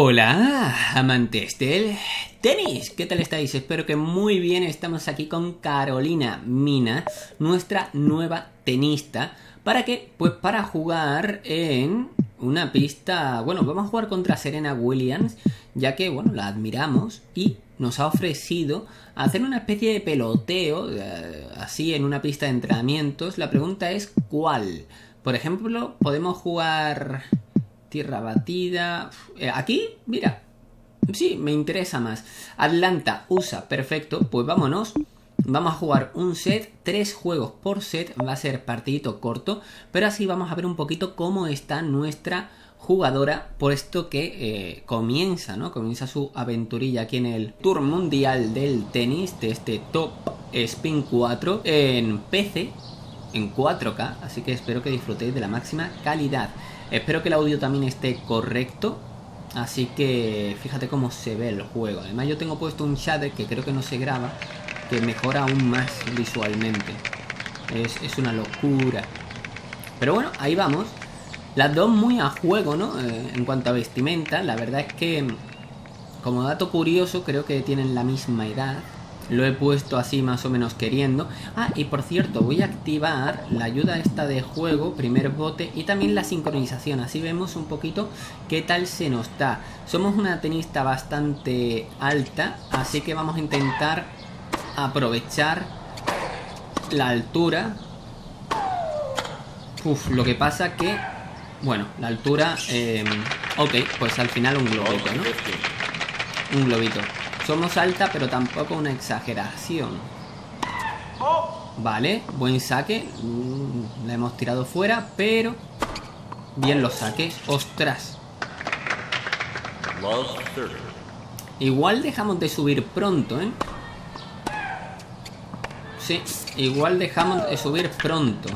Hola, amantes del tenis. ¿Qué tal estáis? Espero que muy bien. Estamos aquí con Carolina Mina, nuestra nueva tenista. ¿Para qué? Pues para jugar en una pista... Bueno, vamos a jugar contra Serena Williams, ya que, bueno, la admiramos y nos ha ofrecido hacer una especie de peloteo, eh, así en una pista de entrenamientos. La pregunta es, ¿cuál? Por ejemplo, podemos jugar Tierra batida. Eh, aquí, mira. Sí, me interesa más. Atlanta, USA, perfecto. Pues vámonos. Vamos a jugar un set, tres juegos por set. Va a ser partidito corto. Pero así vamos a ver un poquito cómo está nuestra jugadora. Puesto que eh, comienza, ¿no? Comienza su aventurilla aquí en el Tour Mundial del Tenis. De este Top Spin 4 en PC. En 4K. Así que espero que disfrutéis de la máxima calidad. Espero que el audio también esté correcto. Así que fíjate cómo se ve el juego. Además yo tengo puesto un shader que creo que no se graba. Que mejora aún más visualmente. Es, una locura. Pero bueno, ahí vamos. Las dos muy a juego, ¿no? Eh, en cuanto a vestimenta. La verdad es que, como dato curioso, creo que tienen la misma edad. Lo he puesto así más o menos queriendo. Ah, y por cierto, voy a activar la ayuda esta de juego, primer bote, y también la sincronización. Así vemos un poquito qué tal se nos da. Somos una tenista bastante alta, así que vamos a intentar aprovechar la altura. Uf, lo que pasa que... Bueno, la altura... Eh, ok, pues al final un globito, ¿no? Un globito. Somos alta, pero tampoco una exageración. Vale, buen saque. Mm, la hemos tirado fuera, pero... Bien los saques. ¡Ostras! Igual dejamos de subir pronto, ¿eh? Sí, igual dejamos de subir pronto.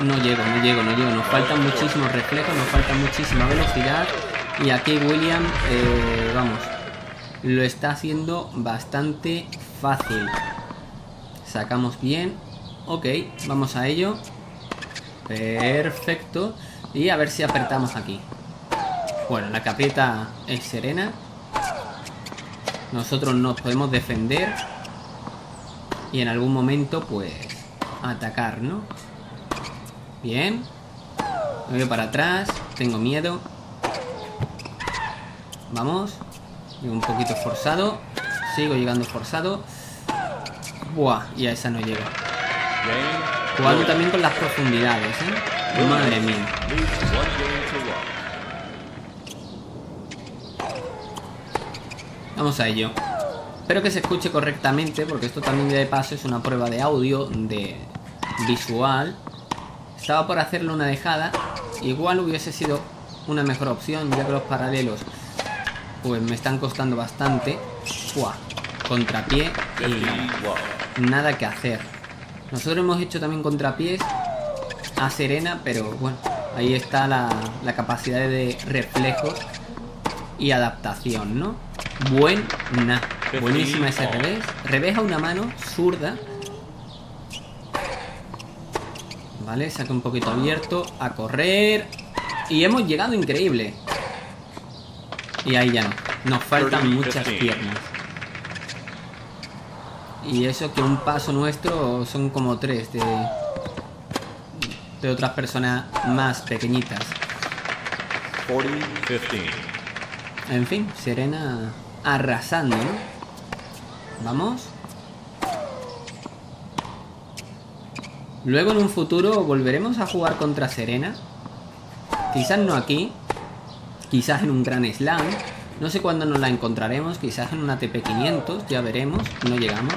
No llego, no llego, no llego. Nos faltan muchísimos reflejos, nos falta muchísima velocidad. Y aquí William, eh, vamos, lo está haciendo bastante fácil. Sacamos bien. Ok, vamos a ello. Perfecto. Y a ver si apretamos aquí. Bueno, la capeta es serena. Nosotros nos podemos defender. Y en algún momento, pues, atacar, ¿no? Bien. Me voy para atrás. Tengo miedo. Vamos. un poquito forzado. Sigo llegando forzado. Buah, y a esa no llega. Jugando también con las profundidades, ¿eh? Madre mía. Vamos a ello. Espero que se escuche correctamente, porque esto también de paso es una prueba de audio, de visual. Estaba por hacerle una dejada. Igual hubiese sido una mejor opción, ya que los paralelos pues me están costando bastante. Buah, contrapié y nada que hacer. Nosotros hemos hecho también contrapiés a Serena, pero bueno, ahí está la, la capacidad de reflejos y adaptación, ¿no? Buena, buenísima ese revés. Revés a una mano, zurda. Vale, saca un poquito abierto, a correr. Y hemos llegado increíble. Y ahí ya no. Nos faltan muchas piernas. Y eso que un paso nuestro son como tres de, de otras personas más pequeñitas. En fin, Serena arrasando, ¿no? Vamos. Luego en un futuro volveremos a jugar contra Serena. Quizás no aquí, quizás en un gran slam. No sé cuándo nos la encontraremos, quizás en una TP500, ya veremos, no llegamos.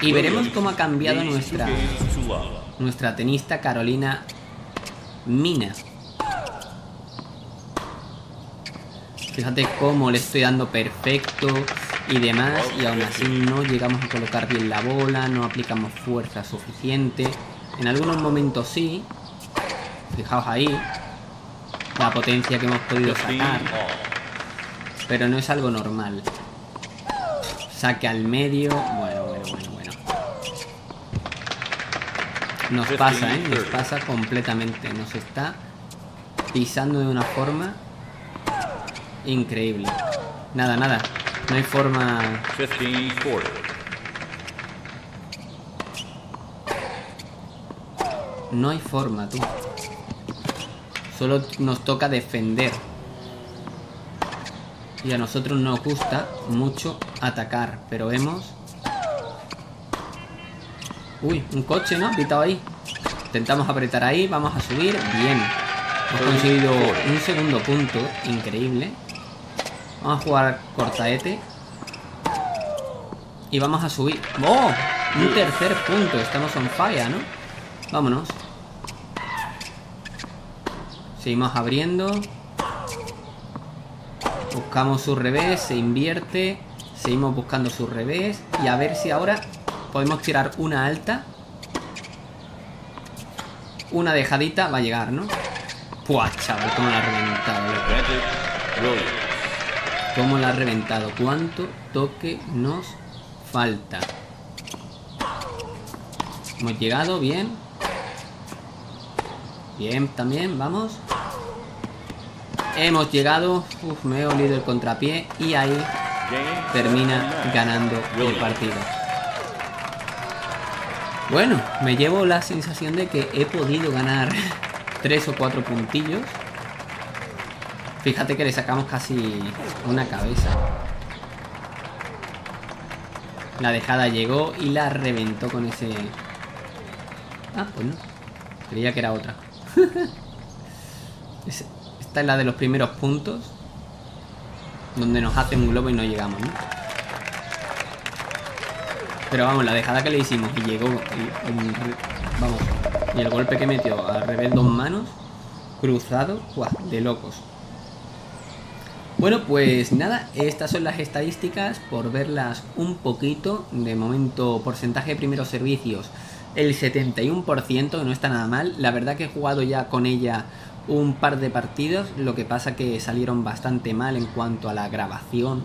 Y veremos cómo ha cambiado nuestra, nuestra tenista Carolina Mina. Fíjate cómo le estoy dando perfecto y demás y aún así no llegamos a colocar bien la bola, no aplicamos fuerza suficiente. En algunos momentos sí. Fijaos ahí la potencia que hemos podido sacar. Pero no es algo normal. Saque al medio. Bueno, bueno, bueno, bueno. Nos pasa, ¿eh? Nos pasa completamente. Nos está pisando de una forma increíble. Nada, nada. No hay forma... No hay forma, tú. Solo nos toca defender. Y a nosotros nos gusta mucho atacar. Pero hemos... Uy, un coche, ¿no? Pitado ahí. Intentamos apretar ahí. Vamos a subir. Bien. Hemos conseguido un segundo punto. Increíble. Vamos a jugar cortaete. Y vamos a subir. ¡Oh! Un tercer punto. Estamos on fire, ¿no? Vámonos. Seguimos abriendo. Buscamos su revés. Se invierte. Seguimos buscando su revés. Y a ver si ahora podemos tirar una alta. Una dejadita va a llegar, ¿no? Puah, chaval, cómo la ha reventado. Cómo la ha reventado. ¿Cuánto toque nos falta? Hemos llegado, bien. Bien, también, vamos. Hemos llegado. Uf, me he olido el contrapié. Y ahí termina ganando el partido. Bueno, me llevo la sensación de que he podido ganar tres o cuatro puntillos. Fíjate que le sacamos casi una cabeza. La dejada llegó y la reventó con ese... Ah, pues no. Creía que era otra. Esta es la de los primeros puntos. Donde nos hace un globo y no llegamos, ¿no? Pero vamos, la dejada que le hicimos y llegó... vamos, y el golpe que metió al revés dos manos, cruzado, de locos. Bueno, pues nada, estas son las estadísticas por verlas un poquito. De momento, porcentaje de primeros servicios, el 71%, que no está nada mal. La verdad que he jugado ya con ella un par de partidos, lo que pasa que salieron bastante mal en cuanto a la grabación,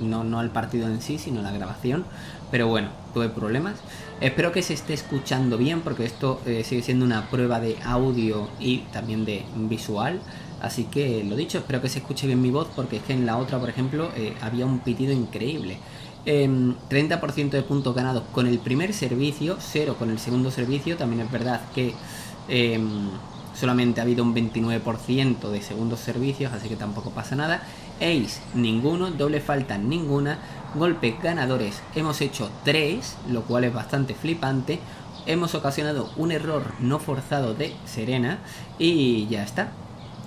y no, no al partido en sí, sino la grabación, pero bueno, tuve problemas. Espero que se esté escuchando bien, porque esto eh, sigue siendo una prueba de audio y también de visual, así que lo dicho, espero que se escuche bien mi voz, porque es que en la otra, por ejemplo, eh, había un pitido increíble. 30% em, de puntos ganados con el primer servicio, 0 con el segundo servicio, también es verdad que em, solamente ha habido un 29% de segundos servicios, así que tampoco pasa nada. Ace, ninguno, doble falta, ninguna. Golpes ganadores, hemos hecho 3, lo cual es bastante flipante. Hemos ocasionado un error no forzado de Serena y ya está.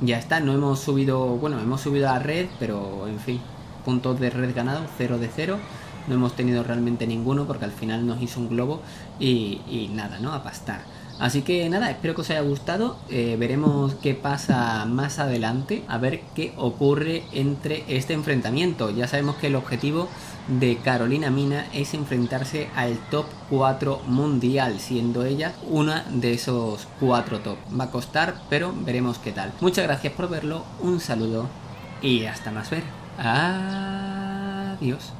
Ya está, no hemos subido, bueno, hemos subido a red, pero en fin, puntos de red ganado, 0 de 0 no hemos tenido realmente ninguno porque al final nos hizo un globo y, y nada, ¿no? A pastar. Así que nada, espero que os haya gustado. Eh, veremos qué pasa más adelante, a ver qué ocurre entre este enfrentamiento. Ya sabemos que el objetivo de Carolina Mina es enfrentarse al top 4 mundial, siendo ella una de esos 4 top. Va a costar, pero veremos qué tal. Muchas gracias por verlo, un saludo y hasta más ver. Adiós.